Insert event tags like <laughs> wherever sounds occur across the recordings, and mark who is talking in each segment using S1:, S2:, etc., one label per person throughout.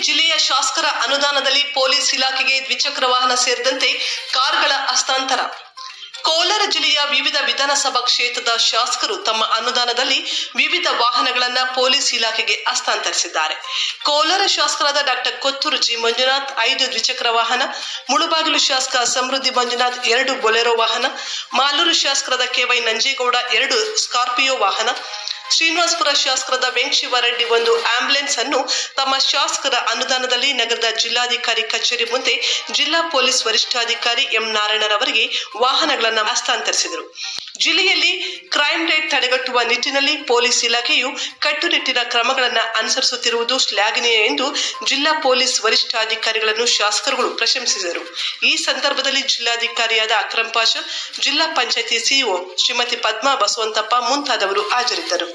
S1: ಜಿಲ್ಲೆಯ ಶಾಸಕರ ಅನುದಾನದಲ್ಲಿ ಪೊಲೀಸ್ ಇಲಾಖೆಗೆ ದ್ವಿಚಕ್ರ ವಾಹನ ಸೇರಿದಂತೆ ಕಾರ್ಗಳ ಹಸ್ತಾಂತರ. ಕೋಲಾರ ಜಿಲ್ಲೆಯ ವಿವಿಧ ವಿಧಾನಸಭಾ ಕ್ಷೇತ್ರದ ಶಾಸಕರು ತಮ್ಮ ಅನುದಾನದಲ್ಲಿ ವಿವಿಧ ವಾಹನಗಳನ್ನ ಪೊಲೀಸ್ ಇಲಾಖೆಗೆ ಹಸ್ತಾಂತರಿಸಿದ್ದಾರೆ. ಕೋಲಾರ ಶಾಸಕರಾದ ಡಾಕ್ಟರ್ ಕೊತ್ತೂರು ಜಿ. ಮಂಜುನಾಥ್, ಐದು ದ್ವಿಚಕ್ರ ವಾಹನ, ಮುಳುಬಾಗಿಲು ಶಾಸಕ ಸಮೃದ್ಧಿ ಮಂಜುನಾಥ್, ಎರಡು ಬೊಲೆರೋ ವಾಹನ, ಮಾಲೂರು ಶಾಸಕರಾದ ಕೆವೈ ನಂಜೇಗೌಡ, ಎರಡು ಸ್ಕಾರ್ಪಿಯೋ ವಾಹನ ಶ್ರೀನಿವಾಸಪುರ ಶಾಸಕರಾದ ವೆಂಕಶಿವರೆಡ್ಡಿ ಒಂದು ಆಂಬ್ಯುಲೆನ್ಸ್ ಅನ್ನು ತಮ್ಮ ಶಾಸಕರ ಅನುದಾನದಲ್ಲಿ ನಗರದ ಜಿಲ್ಲಾಧಿಕಾರಿ ಕಚೇರಿ ಮುಂದೆ ಜಿಲ್ಲಾ ಪೊಲೀಸ್ ವರಿಷ್ಠಾಧಿಕಾರಿ ಎಂ ನಾರಾಯಣರವರಿಗೆ ವಾಹನಗಳನ್ನು ಹಸ್ತಾಂತರಿಸಿದರು. ಜಿಲ್ಲೆಯಲ್ಲಿ ಕ್ರೈಮ್ ರೇಟ್ ತಡೆಗಟ್ಟುವ ನಿಟ್ಟಿನಲ್ಲಿ ಪೊಲೀಸ್ ಇಲಾಖೆಯು ಕಟ್ಟುನಿಟ್ಟಿನ ಕ್ರಮಗಳನ್ನು ಅನುಸರಿಸುತ್ತಿರುವುದು ಶ್ಲಾಘನೀಯ ಎಂದು ಜಿಲ್ಲಾ ಪೊಲೀಸ್ ವರಿಷ್ಠಾಧಿಕಾರಿಗಳನ್ನು ಶಾಸಕರುಗಳು ಪ್ರಶಂಸಿದರು ಈ ಸಂದರ್ಭದಲ್ಲಿ ಜಿಲ್ಲಾಧಿಕಾರಿಯಾದ ಅಕ್ರಮ್ ಪಾಷ, ಜಿಲ್ಲಾ ಪಂಚಾಯತಿ ಸಿಇಒ ಶ್ರೀಮತಿ ಪದ್ಮಾ ಬಸವಂತಪ್ಪ ಮುಂತಾದವರು ಹಾಜರಿದ್ದರು.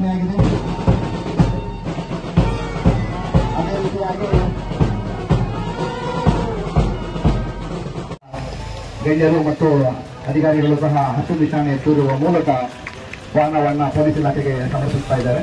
S2: ಉದ್ಘಾಟನೆಯಾಗಿದೆ ಅದೇ ರೀತಿಯಾಗಿ ಗಣ್ಯರು ಮತ್ತು ಅಧಿಕಾರಿಗಳು ಸಹ ಹಸಿರು ನಿಶಾನೆ ತೂರುವ ಮೂಲಕ ವಾಹನವನ್ನು ಪೊಲೀಸ್ ಇಲಾಖೆಗೆ ಸಮರ್ಪಿಸ್ತಾ ಇದ್ದಾರೆ.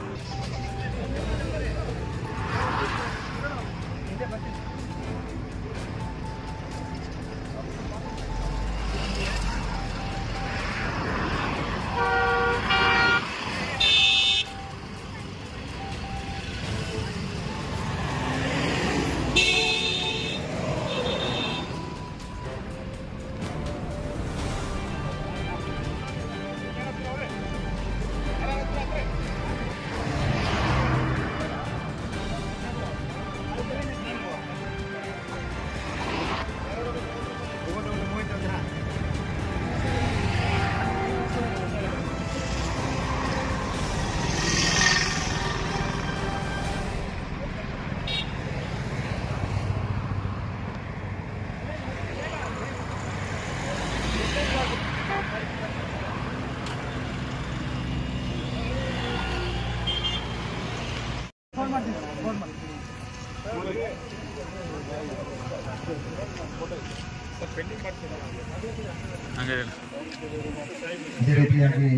S2: ಇದೇ ರೀತಿಯಾಗಿ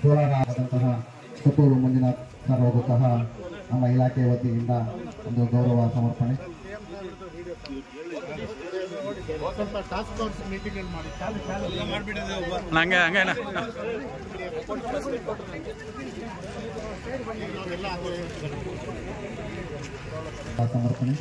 S2: ಕೋಲಾರದಂತಹ ಸುತ್ತೂರು ಮಂಜುನಾಥ್ ಸರ್ ಅವರು ಸಹ ನಮ್ಮ ಇಲಾಖೆ ವತಿಯಿಂದ ಒಂದು ಗೌರವ ಸಮರ್ಪಣೆ.
S3: ಹಂಗೆ ಹಂಗೆ ಅಣ್ಣ.
S2: ಸಮರ್ಪಣೆ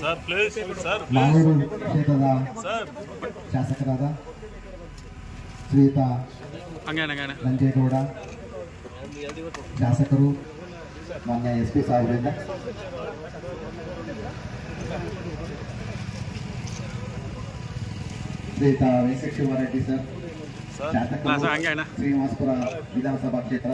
S3: ಸರ್ ಪ್ಲೀಸ್ ಸರ್
S2: ಮಾಲೂರು ಕ್ಷೇತ್ರದ
S3: ಸರ್
S2: ಶಾಸಕರಾದ ಶ್ರೀಯುತ
S3: ಹಂಗೆ ಹಂಗೆ ಅಣ್ಣ.
S2: ನಂಜೇಗೌಡ ಶಾಸಕರು ಮಾನ್ಯ ಎಸ್ ಪಿ ಸಾಹೇಬರಿಂದ ಶ್ರೀಯುತ ವೆಂಕಟೇಶ್ವರ ರೆಡ್ಡಿ ಸರ್.
S3: ಶಾಸಕ
S2: ಶ್ರೀನಿವಾಸಪುರ ವಿಧಾನಸಭಾ ಕ್ಷೇತ್ರ.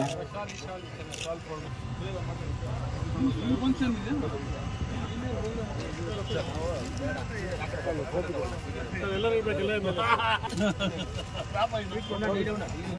S3: ಎಲ್ಲರೂ ಇರ್ಬೇಕಿಲ್ಲ <laughs>